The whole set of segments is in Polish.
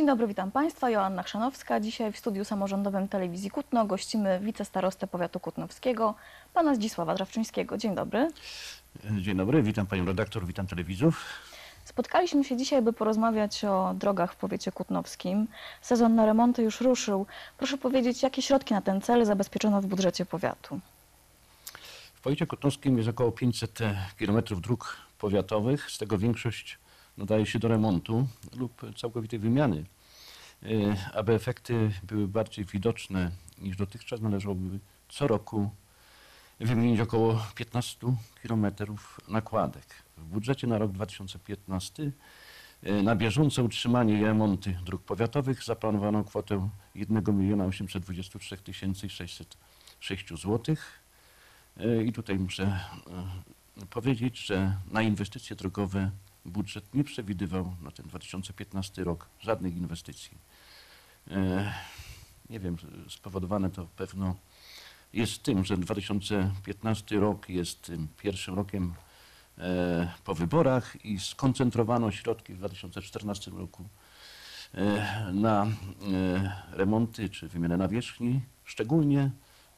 Dzień dobry, witam Państwa. Joanna Chrzanowska. Dzisiaj w studiu samorządowym Telewizji Kutno gościmy wicestarostę powiatu kutnowskiego, pana Zdzisława Drawczyńskiego. Dzień dobry. Dzień dobry, witam panią redaktor, witam telewizów. Spotkaliśmy się dzisiaj, by porozmawiać o drogach w powiecie kutnowskim. Sezon na remonty już ruszył. Proszę powiedzieć, jakie środki na ten cel zabezpieczono w budżecie powiatu? W powiecie kotnowskim jest około 500 km dróg powiatowych, z tego większość nadaje się do remontu lub całkowitej wymiany. Y, Aby efekty były bardziej widoczne niż dotychczas, należałoby co roku wymienić około 15 km nakładek. W budżecie na rok 2015 y, na bieżące utrzymanie i remonty dróg powiatowych zaplanowano kwotę 1 823 606 zł. E, I tutaj muszę e, powiedzieć, że na inwestycje drogowe budżet nie przewidywał na ten 2015 rok żadnych inwestycji. E, Nie wiem, spowodowane to pewno jest tym, że 2015 rok jest pierwszym rokiem e, po wyborach i skoncentrowano środki w 2014 roku e, na remonty czy wymianę nawierzchni, szczególnie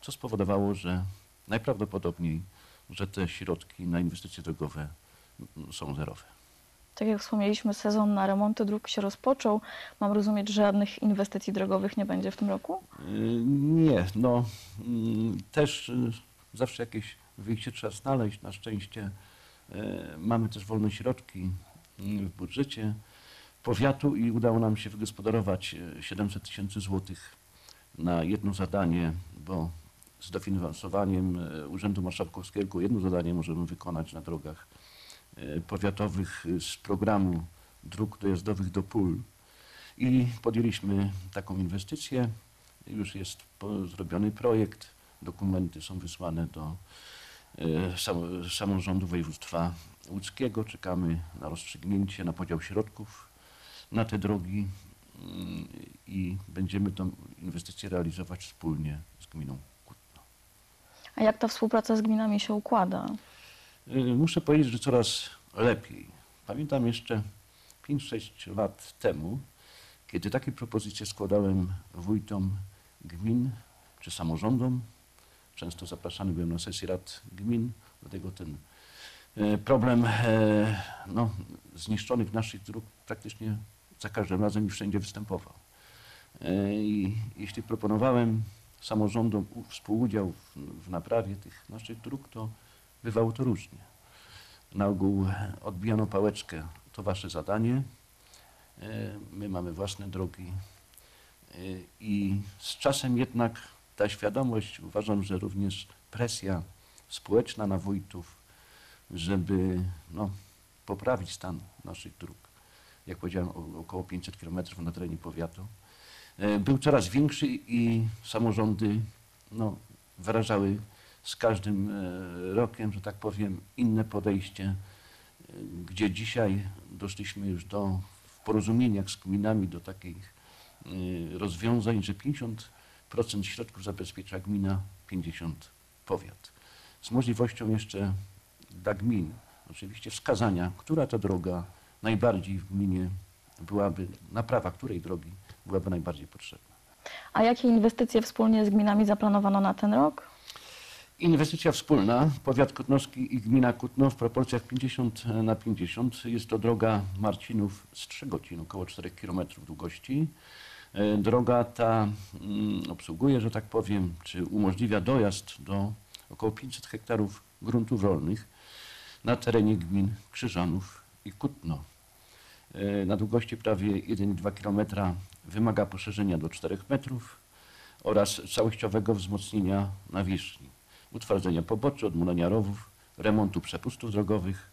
co spowodowało, że najprawdopodobniej, że te środki na inwestycje drogowe są zerowe. Tak jak wspomnieliśmy, sezon na remonty dróg się rozpoczął. Mam rozumieć, że żadnych inwestycji drogowych nie będzie w tym roku? Y, Nie, no mm, też y, zawsze jakieś wyjście trzeba znaleźć. Na szczęście y, mamy też wolne środki y, w budżecie powiatu i udało nam się wygospodarować y, 700 tysięcy złotych na jedno zadanie, bo z dofinansowaniem y, Urzędu Marszałkowskiego jedno zadanie możemy wykonać na drogach y, powiatowych y, z programu dróg dojazdowych do pól. I podjęliśmy taką inwestycję. Już jest zrobiony projekt, dokumenty są wysłane do e, sam, samorządu województwa łódzkiego. Czekamy na rozstrzygnięcie, na podział środków na te drogi mm, i będziemy tę inwestycję realizować wspólnie z gminą Kutno. A jak ta współpraca z gminami się układa? Y, Muszę powiedzieć, że coraz lepiej. Pamiętam jeszcze 5-6 lat temu, kiedy takie propozycje składałem wójtom gmin czy samorządom. Często zapraszany byłem na sesję rad gmin, dlatego ten e, problem e, no, zniszczonych naszych dróg praktycznie za każdym razem i wszędzie występował. E, I jeśli proponowałem samorządom współudział w, w naprawie tych naszych dróg, to bywało to różnie. Na ogół odbijano pałeczkę, to wasze zadanie, e, my mamy własne drogi. E, i z czasem jednak ta świadomość, uważam, że również presja społeczna na wójtów, żeby no, poprawić stan naszych dróg, jak powiedziałem, około 500 km na terenie powiatu, e, był coraz większy i samorządy no, wyrażały z każdym e, rokiem, że tak powiem, inne podejście, e, gdzie dzisiaj doszliśmy już do w porozumieniach z gminami do takich e, rozwiązań, że 50% środków zabezpiecza gmina, 50% powiat. Z możliwością jeszcze dla gmin, oczywiście wskazania, która ta droga najbardziej w gminie byłaby, naprawa której drogi byłaby najbardziej potrzebna. A jakie inwestycje wspólnie z gminami zaplanowano na ten rok? Inwestycja wspólna, powiat kutnowski i gmina Kutno w proporcjach 50 na 50. Jest to droga Marcinów Strzegocin, około 4 km długości. E, Droga ta mm, obsługuje, że tak powiem, czy umożliwia dojazd do około 500 hektarów gruntów rolnych na terenie gmin Krzyżanów i Kutno. E, Na długości prawie 1,2 km wymaga poszerzenia do 4 metrów oraz całościowego wzmocnienia nawierzchni, utwardzenia poboczy, odmulenia rowów, remontu przepustów drogowych.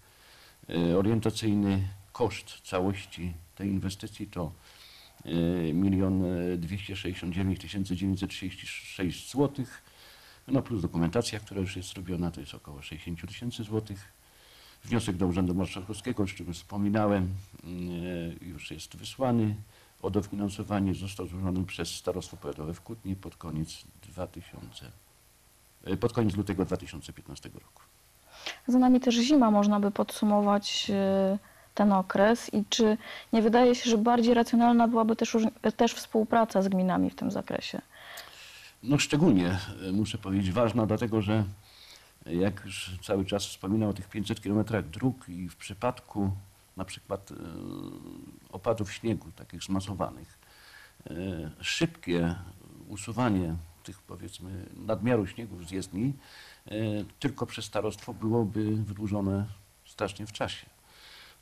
E, Orientacyjny koszt całości tej inwestycji to e, 1 269 936 zł, no plus dokumentacja, która już jest zrobiona, to jest około 60 tysięcy złotych. Wniosek do Urzędu Marszałkowskiego, o czym wspominałem, e, już jest wysłany. O dofinansowanie został złożony przez Starostwo Powiatowe w Kutnie pod koniec 2000, e, pod koniec lutego 2015 roku. Za nami też zima, można by podsumować. e, ten okres i czy nie wydaje się, że bardziej racjonalna byłaby też, też współpraca z gminami w tym zakresie? No szczególnie e, muszę powiedzieć ważna, dlatego że jak już cały czas wspominam o tych 500 kilometrach dróg i w przypadku na przykład opadów śniegu, takich zmasowanych, szybkie usuwanie tych powiedzmy nadmiaru śniegu z jezdni e, tylko przez starostwo byłoby wydłużone strasznie w czasie.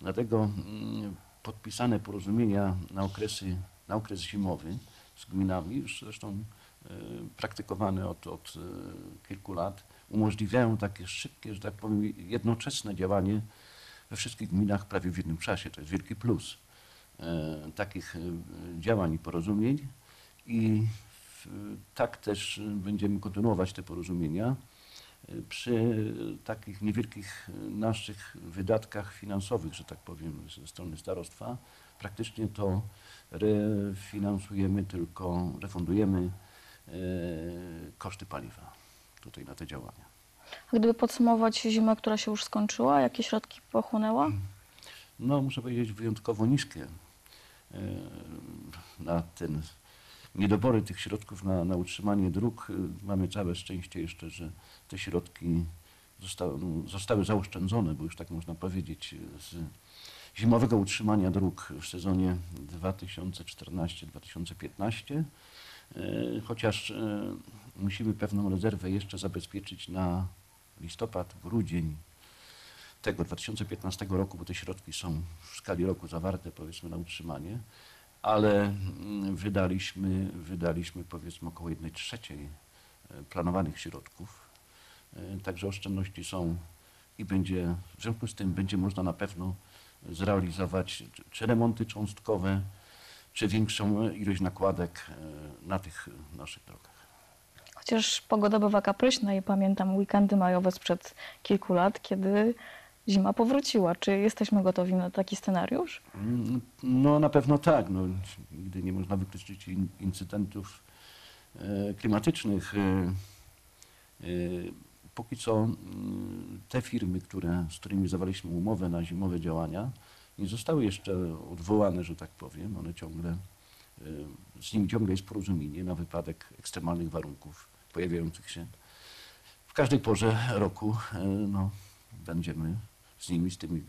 Dlatego mm, podpisane porozumienia na, okresy, na okres zimowy z gminami, już zresztą e, praktykowane od, od e, kilku lat, umożliwiają takie szybkie, że tak powiem, jednoczesne działanie we wszystkich gminach prawie w jednym czasie. To jest wielki plus takich działań i porozumień i tak też będziemy kontynuować te porozumienia e, przy takich niewielkich e, naszych wydatkach finansowych, że tak powiem, ze strony starostwa. Praktycznie to refinansujemy, tylko refundujemy e, koszty paliwa tutaj na te działania. A gdyby podsumować zimę, która się już skończyła, jakie środki pochłonęła? no muszę powiedzieć, wyjątkowo niskie na ten niedobory tych środków na, na utrzymanie dróg. e, Mamy całe szczęście jeszcze, że te środki zostały, zostały zaoszczędzone, bo już tak można powiedzieć, e, z zimowego utrzymania dróg w sezonie 2014-2015. E, Chociaż musimy pewną rezerwę jeszcze zabezpieczyć na listopad, grudzień, tego 2015 roku, bo te środki są w skali roku zawarte powiedzmy na utrzymanie, ale mm, wydaliśmy, wydaliśmy powiedzmy około 1 trzeciej e, planowanych środków. E, Także oszczędności są i będzie, w związku z tym będzie można na pewno zrealizować czy- remonty cząstkowe, czy większą ilość nakładek e, na tych naszych drogach. Chociaż pogoda bywa kapryśna i pamiętam weekendy majowe sprzed kilku lat, kiedy zima powróciła. Czy jesteśmy gotowi na taki scenariusz? Mm, No na pewno tak. No, nigdy nie można wykluczyć in, incydentów e, klimatycznych. E, e, póki co mm, te firmy, które, z którymi zawaliśmy umowę na zimowe działania, nie zostały jeszcze odwołane, że tak powiem. One ciągle, e, z nimi ciągle jest porozumienie na wypadek ekstremalnych warunków pojawiających się w każdej porze roku. E, No, będziemy z nimi, z tymi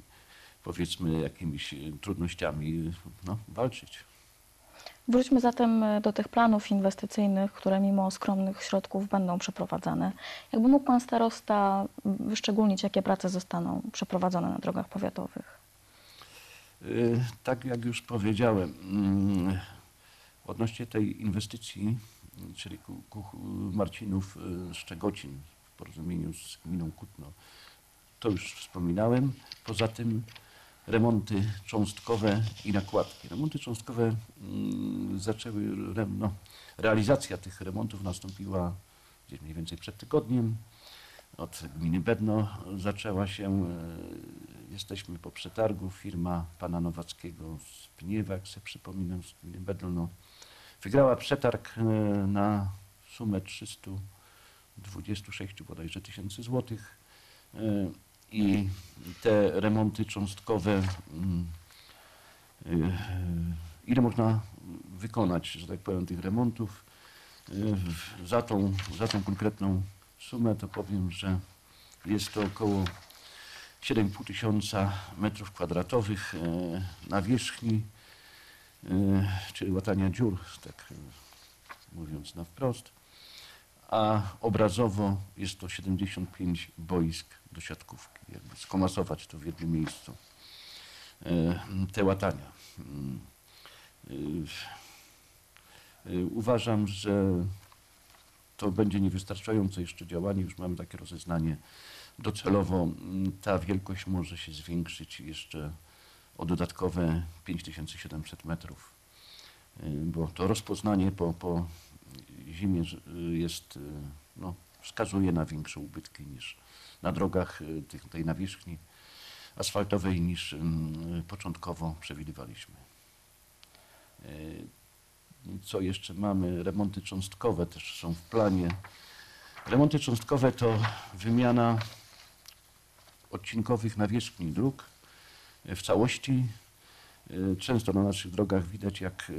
powiedzmy jakimiś e, trudnościami no, walczyć. Wróćmy zatem e, do tych planów inwestycyjnych, które mimo skromnych środków będą przeprowadzane. Jakby mógł Pan starosta wyszczególnić, jakie prace zostaną przeprowadzone na drogach powiatowych? Tak jak już powiedziałem, mm, odnośnie tej inwestycji, czyli Marcinów Szczegocin w porozumieniu z gminą Kutno, to już wspominałem. Poza tym remonty cząstkowe i nakładki. Remonty cząstkowe mm, zaczęły, no, realizacja tych remontów nastąpiła gdzieś mniej więcej przed tygodniem. Od gminy Bedno zaczęła się, e, jesteśmy po przetargu, firma pana Nowackiego z Pniewa, jak sobie przypominam, z gminy Bedno, no, wygrała przetarg e, na sumę 326 bodajże tysięcy złotych e, i te remonty cząstkowe, mm, e, ile można wykonać, że tak powiem, tych remontów, w- za tą, za tą konkretną sumę, to powiem, że jest to około 7,5 tysiąca metrów kwadratowych nawierzchni, czyli łatania dziur, tak mówiąc na wprost, a obrazowo jest to 75 boisk do siatkówki, jakby skomasować to w jednym miejscu, e, te łatania. E, e, Uważam, że to będzie niewystarczające jeszcze działanie, już mamy takie rozeznanie. Docelowo mm, ta wielkość może się zwiększyć jeszcze o dodatkowe 5700 metrów, bo to rozpoznanie po, po zimie jest, no, wskazuje na większe ubytki niż na drogach y, tych, tej nawierzchni asfaltowej niż mm, początkowo przewidywaliśmy. Y, co jeszcze mamy? Remonty cząstkowe też są w planie. Remonty cząstkowe to wymiana odcinkowych nawierzchni dróg w całości. Często na naszych drogach widać, jak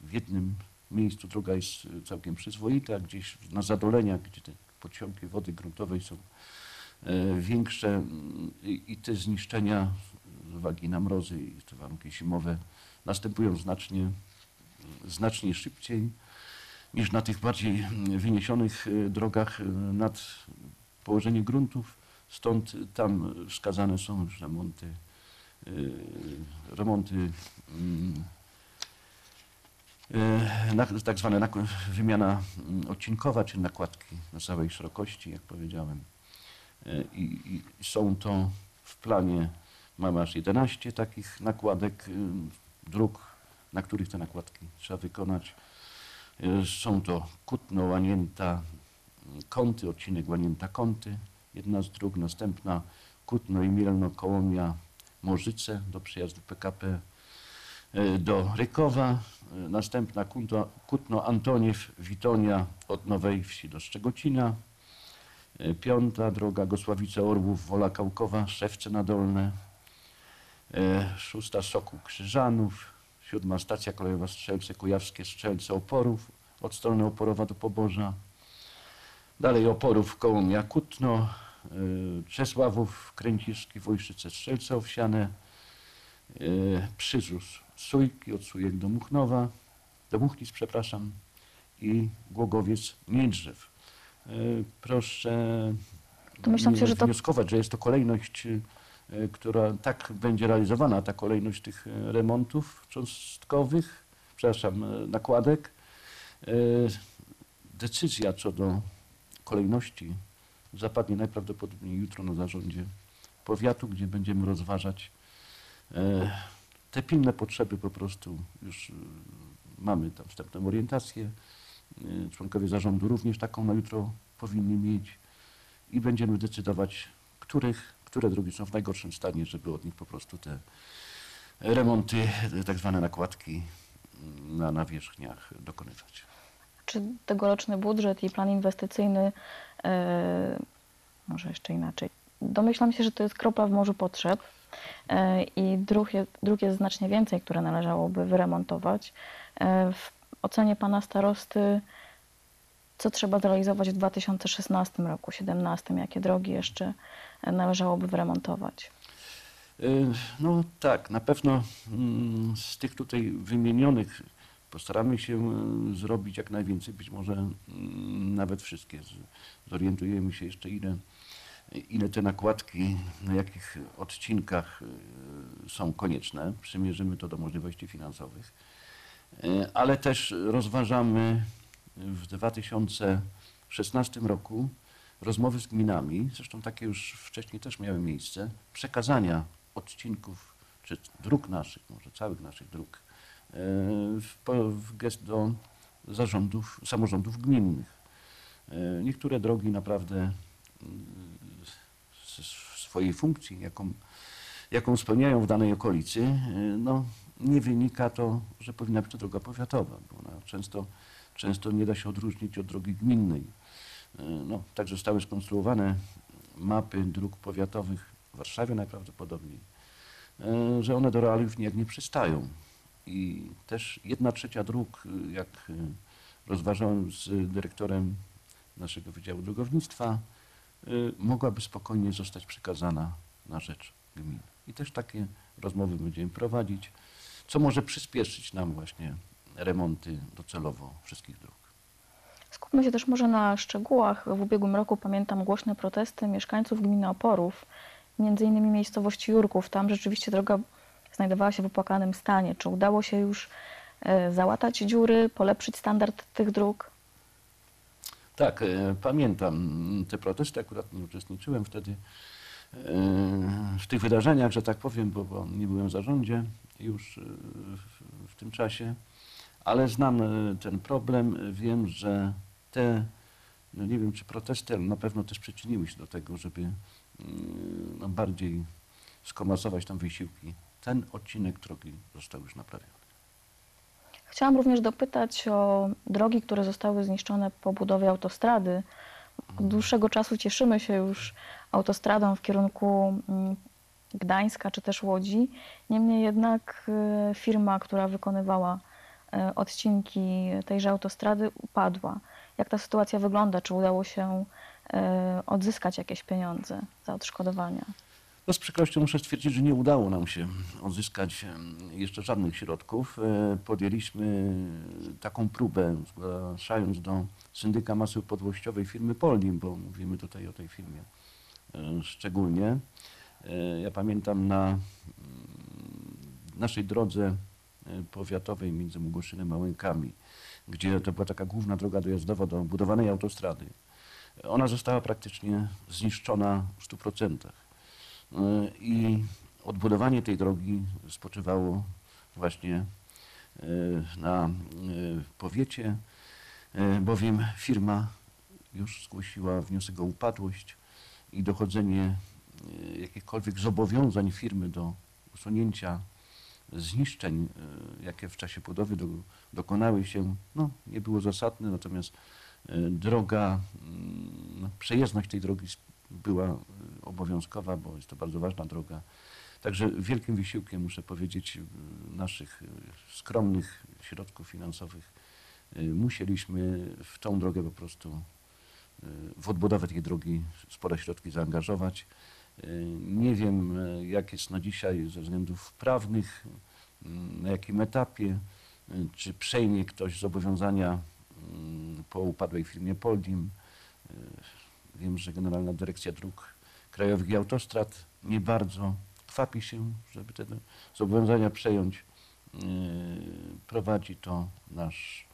w jednym miejscu droga jest całkiem przyzwoita, gdzieś na zadoleniach, gdzie te podciągi wody gruntowej są większe mm, i te zniszczenia z uwagi na mrozy i te warunki zimowe następują znacznie, znacznie szybciej niż na tych bardziej mm, wyniesionych e, drogach e, nad położenie gruntów. Stąd tam wskazane są już remonty, e, remonty mm, e, tak zwane nak- wymiana mm, odcinkowa czy nakładki na całej szerokości, jak powiedziałem. E, I, i są to w planie, mamy aż 11 takich nakładek y, dróg, na których te nakładki trzeba wykonać. E, Są to Kutno, Łanięta, Kąty, odcinek Łanięta-Kąty, jedna z dróg, następna Kutno i Mielno, Kołomia, Morzyce do przyjazdu PKP e, do Rykowa, następna Kutno, Kutno Antoniew, Witonia od Nowej Wsi do Szczegocina, Piąta droga Gosławice Orłów, Wola Kałkowa, Szewce Nadolne. E, Szósta Sokół Krzyżanów. Siódma stacja kolejowa Strzelce Kujawskie, Strzelce Oporów, od strony Oporowa do Poboża. Dalej Oporów koło Jakutno, e, Czesławów, Kręciszki, Wojszyce, Strzelce Owsiane, e, Przyzus, Sujki, od Sujek do Muchnowa, do Muchnic, przepraszam, i Głogowiec, Międrzew. E, Proszę To myślę, nie że to- wnioskować, że jest to kolejność, e, która tak będzie realizowana, ta kolejność tych e, remontów cząstkowych, przepraszam, nakładek. Decyzja co do kolejności zapadnie najprawdopodobniej jutro na zarządzie powiatu, gdzie będziemy rozważać te pilne potrzeby po prostu już mamy tam wstępną orientację. E, Członkowie zarządu również taką na jutro powinni mieć i będziemy decydować, których, które drogi są w najgorszym stanie, żeby od nich po prostu te remonty, te tak zwane nakładki na nawierzchniach dokonywać. Czy tegoroczny budżet i plan inwestycyjny, e, może jeszcze inaczej, domyślam się, że to jest kropla w morzu potrzeb e, i dróg jest, dróg jest znacznie więcej, które należałoby wyremontować. E, w ocenie pana starosty, co trzeba zrealizować w 2016 roku, 2017, jakie drogi jeszcze należałoby wyremontować? Y, No tak, na pewno mm, z tych tutaj wymienionych postaramy się y, zrobić jak najwięcej, być może mm, nawet wszystkie. Zorientujemy się jeszcze ile, ile te nakładki, na jakich odcinkach y, są konieczne. Przymierzymy to do możliwości finansowych. Y, Ale też rozważamy w 2016 roku rozmowy z gminami, zresztą takie już wcześniej też miały miejsce, przekazania odcinków czy dróg naszych, może całych naszych dróg, e, w, w gest do zarządów, samorządów gminnych. E, Niektóre drogi naprawdę mm, z swojej funkcji, jaką, jaką spełniają w danej okolicy, e, no, nie wynika to, że powinna być to droga powiatowa, bo ona często, często nie da się odróżnić od drogi gminnej. E, No, tak zostały skonstruowane mapy dróg powiatowych w Warszawie najprawdopodobniej, e, że one do realiów nijak nie przystają. I też jedna trzecia dróg, e, jak rozważałem z dyrektorem naszego Wydziału Drogownictwa, mogłaby spokojnie zostać przekazana na rzecz gmin. I też takie rozmowy będziemy prowadzić, co może przyspieszyć nam właśnie remonty docelowo wszystkich dróg. Skupmy się też może na szczegółach. W ubiegłym roku pamiętam głośne protesty mieszkańców gminy Oporów, między innymi miejscowości Jurków. Tam rzeczywiście droga znajdowała się w opłakanym stanie. Czy udało się już e, załatać dziury, polepszyć standard tych dróg? Tak, e, pamiętam te protesty, akurat nie uczestniczyłem wtedy e, w tych wydarzeniach, że tak powiem, bo, bo nie byłem w zarządzie już e, w, tym czasie, ale znam e, ten problem, wiem, że te, no nie wiem czy protesty, ale na pewno też przyczyniły się do tego, żeby mm, no, bardziej skomasować tam wysiłki. Ten odcinek drogi został już naprawiony. Chciałam również dopytać o drogi, które zostały zniszczone po budowie autostrady. Od dłuższego czasu cieszymy się już autostradą w kierunku mm, Gdańska czy też Łodzi. Niemniej jednak e, firma, która wykonywała e, odcinki tejże autostrady upadła. Jak ta sytuacja wygląda? Czy udało się e, odzyskać jakieś pieniądze za odszkodowania? No z przykrością muszę stwierdzić, że nie udało nam się odzyskać jeszcze żadnych środków. E, Podjęliśmy taką próbę, zgłaszając do syndyka masy podłościowej firmy Poldim, bo mówimy tutaj o tej firmie e, szczególnie. E, Ja pamiętam na mm, naszej drodze e, powiatowej między Mugoszynem a Łękami, gdzie to była taka główna droga dojazdowa do budowanej autostrady. Ona została praktycznie zniszczona w 100%. Y, I odbudowanie tej drogi spoczywało właśnie na powiecie, bowiem firma już zgłosiła wniosek o upadłość i dochodzenie jakichkolwiek zobowiązań firmy do usunięcia zniszczeń, y, jakie w czasie budowy do, dokonały się, no, nie było zasadne, natomiast y, droga, mm, przejezdność tej drogi była obowiązkowa, bo jest to bardzo ważna droga. Także wielkim wysiłkiem, muszę powiedzieć, naszych skromnych środków finansowych musieliśmy w tą drogę po prostu, w odbudowę tej drogi spore środki zaangażować. Nie wiem, jak jest na dzisiaj ze względów prawnych, na jakim etapie, czy przejmie ktoś zobowiązania y, po upadłej firmie Poldim. Wiem, że Generalna Dyrekcja Dróg Krajowych i Autostrad nie bardzo kwapi się, żeby te zobowiązania przejąć. Yy, Prowadzi to nasz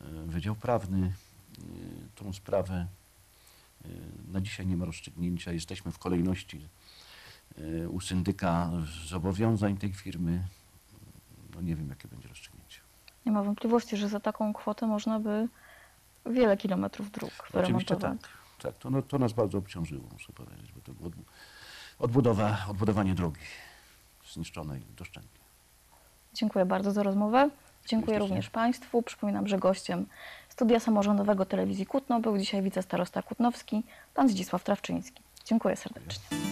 yy, Wydział Prawny. Yy, Tą sprawę na dzisiaj nie ma rozstrzygnięcia. Jesteśmy w kolejności yy, u syndyka zobowiązań tej firmy. No nie wiem, jakie będzie rozstrzygnięcie. Nie ma wątpliwości, że za taką kwotę można by wiele kilometrów dróg Oczywiście wyremontować. tak. tak to, no, to nas bardzo obciążyło, muszę powiedzieć, bo to było odbu- odbudowa, odbudowanie drogi zniszczonej doszczętnie. Dziękuję bardzo za rozmowę. Dziękuję również Państwu. Przypominam, że gościem studia samorządowego telewizji Kutno był dzisiaj wicestarosta kutnowski, pan Zdzisław Trawczyński. Dziękuję serdecznie.